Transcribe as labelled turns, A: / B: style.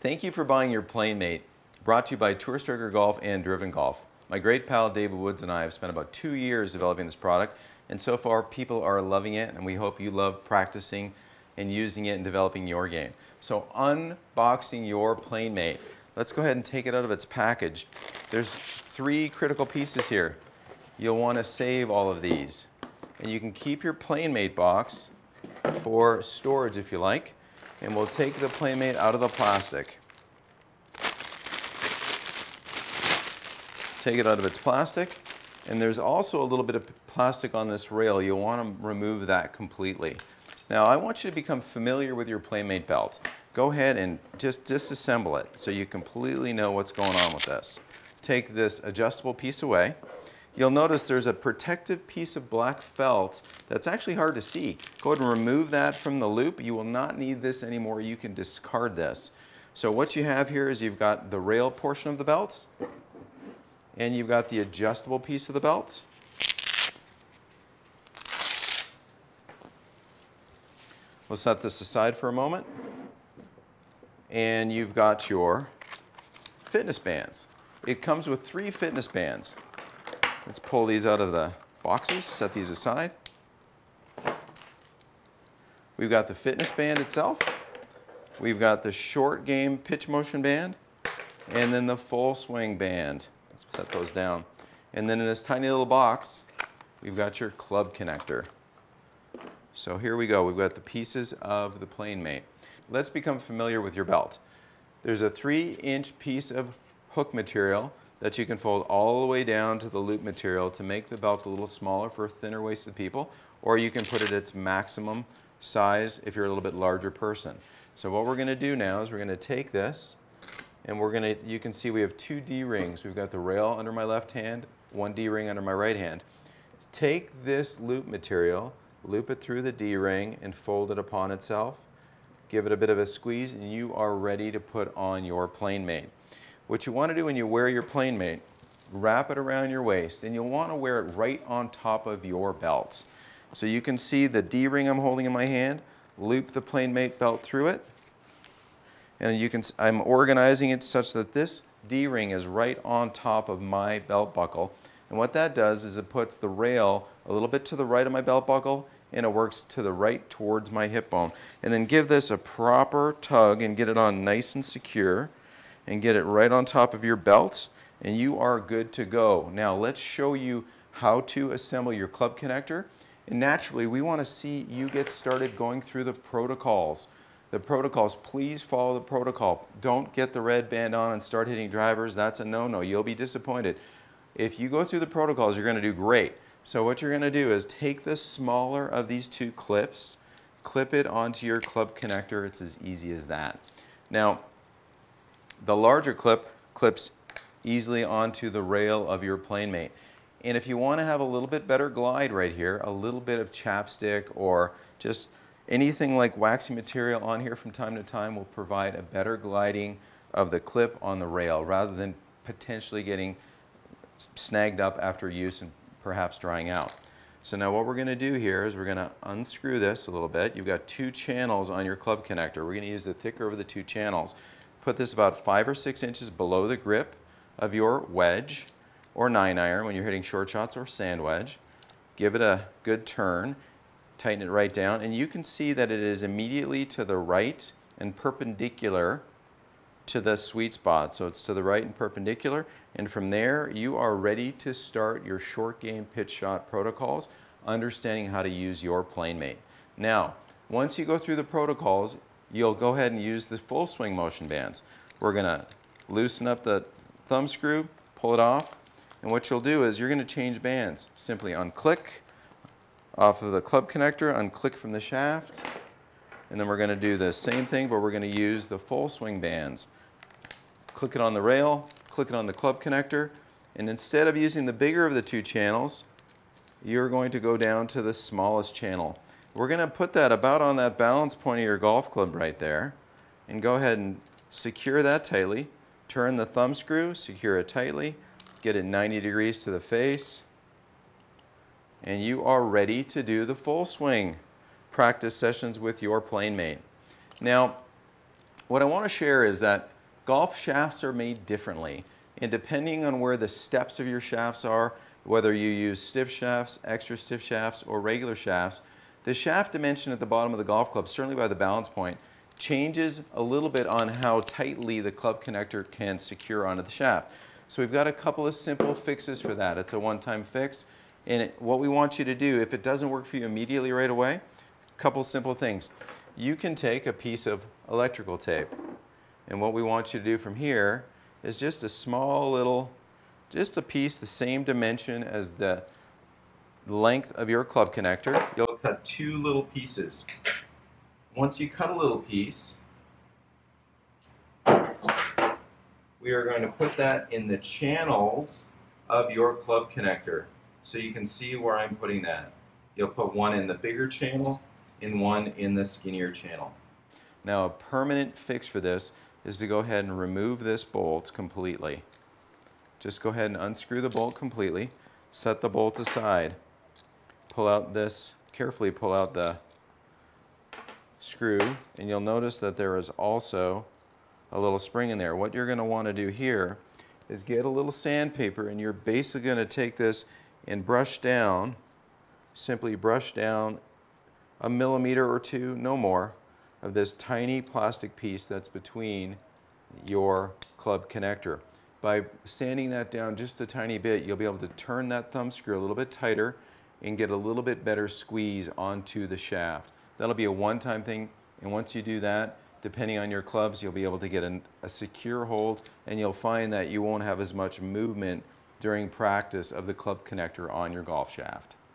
A: Thank you for buying your PlaneMate, brought to you by Tour Striker Golf and Driven Golf. My great pal David Woods and I have spent about two years developing this product, and so far people are loving it, and we hope you love practicing and using it and developing your game. So unboxing your PlaneMate. Let's go ahead and take it out of its package. There's three critical pieces here. You'll want to save all of these. And you can keep your PlaneMate box for storage if you like and we'll take the PlaneMate out of the plastic. Take it out of its plastic, and there's also a little bit of plastic on this rail. You'll want to remove that completely. Now I want you to become familiar with your PlaneMate belt. Go ahead and just disassemble it so you completely know what's going on with this. Take this adjustable piece away you'll notice there's a protective piece of black felt that's actually hard to see. Go ahead and remove that from the loop. You will not need this anymore. You can discard this. So what you have here is you've got the rail portion of the belt, and you've got the adjustable piece of the belt. We'll set this aside for a moment. And you've got your fitness bands. It comes with three fitness bands. Let's pull these out of the boxes, set these aside. We've got the fitness band itself. We've got the short game pitch motion band and then the full swing band. Let's set those down. And then in this tiny little box, we've got your club connector. So here we go. We've got the pieces of the PlaneMate. Let's become familiar with your belt. There's a three inch piece of hook material that you can fold all the way down to the loop material to make the belt a little smaller for thinner waisted people, or you can put it at its maximum size if you're a little bit larger person. So what we're going to do now is we're going to take this and we're going to, you can see we have two D-rings. We've got the rail under my left hand, one D-ring under my right hand. Take this loop material, loop it through the D-ring and fold it upon itself. Give it a bit of a squeeze and you are ready to put on your PlaneMate. What you want to do when you wear your PlaneMate, wrap it around your waist, and you'll want to wear it right on top of your belt. So you can see the D-ring I'm holding in my hand, loop the PlaneMate belt through it, and you can, I'm organizing it such that this D-ring is right on top of my belt buckle. And what that does is it puts the rail a little bit to the right of my belt buckle and it works to the right towards my hip bone. And then give this a proper tug and get it on nice and secure and get it right on top of your belts and you are good to go. Now let's show you how to assemble your club connector. And naturally, we want to see you get started going through the protocols. The protocols, please follow the protocol. Don't get the red band on and start hitting drivers. That's a no-no. You'll be disappointed. If you go through the protocols, you're going to do great. So what you're going to do is take the smaller of these two clips, clip it onto your club connector. It's as easy as that. Now, the larger clip clips easily onto the rail of your PlaneMate. And if you want to have a little bit better glide right here, a little bit of chapstick or just anything like waxy material on here from time to time will provide a better gliding of the clip on the rail rather than potentially getting snagged up after use and perhaps drying out. So now what we're going to do here is we're going to unscrew this a little bit. You've got two channels on your club connector. We're going to use the thicker of the two channels. Put this about five or six inches below the grip of your wedge or nine iron when you're hitting short shots or sand wedge. Give it a good turn, tighten it right down, and you can see that it is immediately to the right and perpendicular to the sweet spot. So it's to the right and perpendicular, and from there you are ready to start your short game pitch shot protocols, understanding how to use your PlaneMate. Now, once you go through the protocols, you'll go ahead and use the full swing motion bands. We're going to loosen up the thumb screw, pull it off, and what you'll do is you're going to change bands. Simply unclick off of the club connector, unclick from the shaft, and then we're going to do the same thing, but we're going to use the full swing bands. Click it on the rail, click it on the club connector, and instead of using the bigger of the two channels, you're going to go down to the smallest channel. We're going to put that about on that balance point of your golf club right there and go ahead and secure that tightly. Turn the thumb screw, secure it tightly, get it 90 degrees to the face, and you are ready to do the full swing practice sessions with your PlaneMate. Now, what I want to share is that golf shafts are made differently. And depending on where the steps of your shafts are, whether you use stiff shafts, extra stiff shafts, or regular shafts, the shaft dimension at the bottom of the golf club, certainly by the balance point, changes a little bit on how tightly the club connector can secure onto the shaft. So we've got a couple of simple fixes for that. It's a one-time fix. And it, what we want you to do, if it doesn't work for you immediately right away, a couple simple things. You can take a piece of electrical tape. And what we want you to do from here is just a small little, just a piece the same dimension as the length of your club connector. You'll cut two little pieces. Once you cut a little piece, we are going to put that in the channels of your club connector. So you can see where I'm putting that. You'll put one in the bigger channel and one in the skinnier channel. Now a permanent fix for this is to go ahead and remove this bolt completely. Just go ahead and unscrew the bolt completely, set the bolt aside, pull out this, carefully pull out the screw, and you'll notice that there is also a little spring in there. What you're going to want to do here is get a little sandpaper and you're basically going to take this and brush down, simply brush down a millimeter or two, no more, of this tiny plastic piece that's between your club connector. By sanding that down just a tiny bit, you'll be able to turn that thumb screw a little bit tighter and get a little bit better squeeze onto the shaft. That'll be a one-time thing, and once you do that, depending on your clubs, you'll be able to get an, a secure hold, and you'll find that you won't have as much movement during practice of the club connector on your golf shaft.